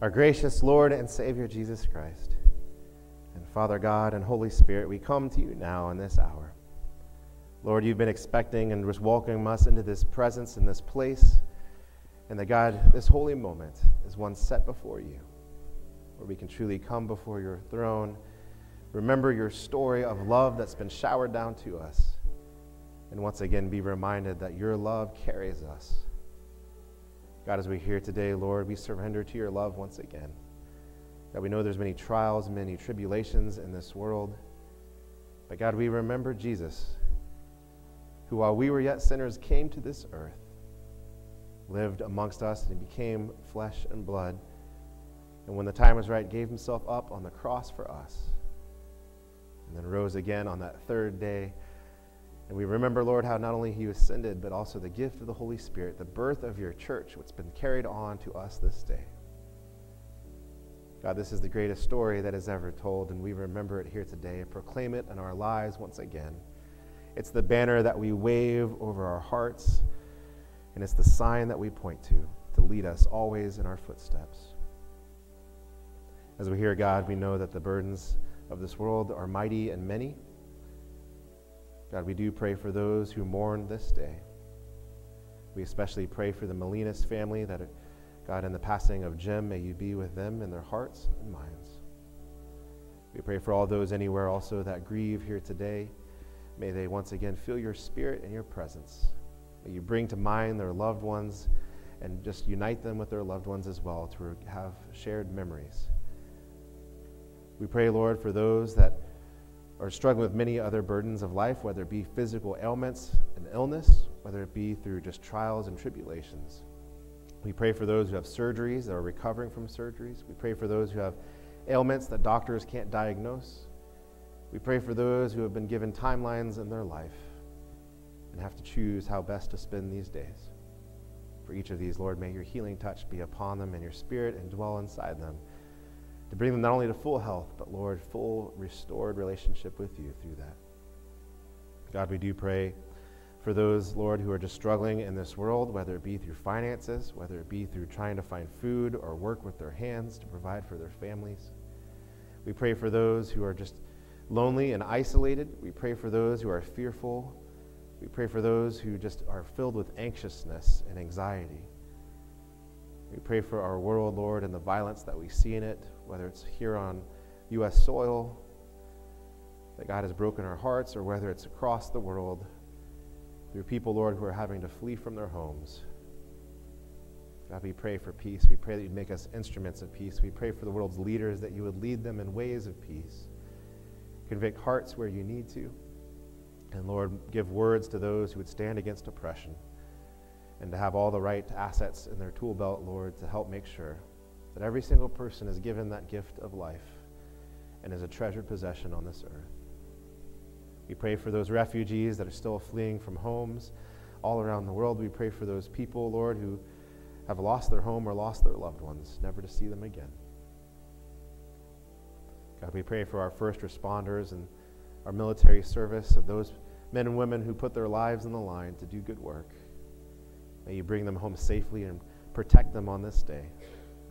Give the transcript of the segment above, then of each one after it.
Our gracious Lord and Savior Jesus Christ, and Father God and Holy Spirit, we come to you now in this hour. Lord, you've been expecting and just welcoming us into this presence in this place. And that God, this holy moment is one set before you, where we can truly come before your throne, remember your story of love that's been showered down to us, and once again be reminded that your love carries us God, as we hear today, Lord, we surrender to your love once again. God, we know there's many trials, many tribulations in this world. But God, we remember Jesus, who while we were yet sinners came to this earth, lived amongst us, and became flesh and blood. And when the time was right, gave himself up on the cross for us. And then rose again on that third day and we remember, Lord, how not only he ascended, but also the gift of the Holy Spirit, the birth of your church, what's been carried on to us this day. God, this is the greatest story that is ever told, and we remember it here today and proclaim it in our lives once again. It's the banner that we wave over our hearts, and it's the sign that we point to to lead us always in our footsteps. As we hear God, we know that the burdens of this world are mighty and many. God, we do pray for those who mourn this day. We especially pray for the Molinas family that, God, in the passing of Jim, may you be with them in their hearts and minds. We pray for all those anywhere also that grieve here today. May they once again feel your spirit and your presence. May you bring to mind their loved ones and just unite them with their loved ones as well to have shared memories. We pray, Lord, for those that or struggling with many other burdens of life, whether it be physical ailments and illness, whether it be through just trials and tribulations. We pray for those who have surgeries that are recovering from surgeries. We pray for those who have ailments that doctors can't diagnose. We pray for those who have been given timelines in their life and have to choose how best to spend these days. For each of these, Lord, may your healing touch be upon them and your spirit and dwell inside them to bring them not only to full health, but Lord, full restored relationship with you through that. God, we do pray for those, Lord, who are just struggling in this world, whether it be through finances, whether it be through trying to find food or work with their hands to provide for their families. We pray for those who are just lonely and isolated. We pray for those who are fearful. We pray for those who just are filled with anxiousness and anxiety. We pray for our world, Lord, and the violence that we see in it, whether it's here on U.S. soil, that God has broken our hearts, or whether it's across the world through people, Lord, who are having to flee from their homes. God, we pray for peace. We pray that you'd make us instruments of peace. We pray for the world's leaders that you would lead them in ways of peace. Convict hearts where you need to. And Lord, give words to those who would stand against oppression and to have all the right assets in their tool belt, Lord, to help make sure that every single person is given that gift of life and is a treasured possession on this earth. We pray for those refugees that are still fleeing from homes all around the world. We pray for those people, Lord, who have lost their home or lost their loved ones, never to see them again. God, we pray for our first responders and our military service, of those men and women who put their lives on the line to do good work. May you bring them home safely and protect them on this day,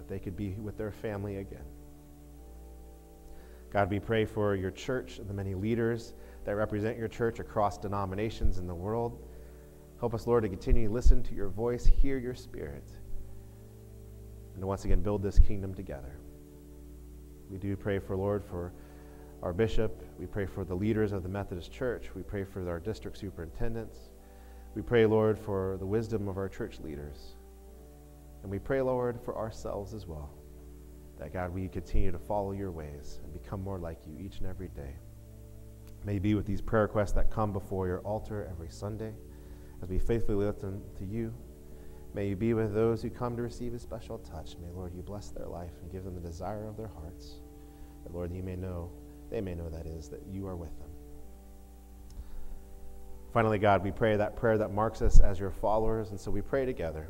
they could be with their family again. God, we pray for your church and the many leaders that represent your church across denominations in the world. Help us, Lord, to continue to listen to your voice, hear your spirit, and once again build this kingdom together. We do pray for, Lord, for our bishop. We pray for the leaders of the Methodist Church. We pray for our district superintendents. We pray, Lord, for the wisdom of our church leaders. And we pray, Lord, for ourselves as well. That, God, we continue to follow your ways and become more like you each and every day. May be with these prayer requests that come before your altar every Sunday as we faithfully listen to you. May you be with those who come to receive a special touch. May, Lord, you bless their life and give them the desire of their hearts. That, Lord, you may know, they may know that is, that you are with them. Finally, God, we pray that prayer that marks us as your followers, and so we pray together.